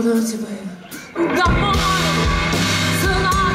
不得自卑，敢不爱，自爱。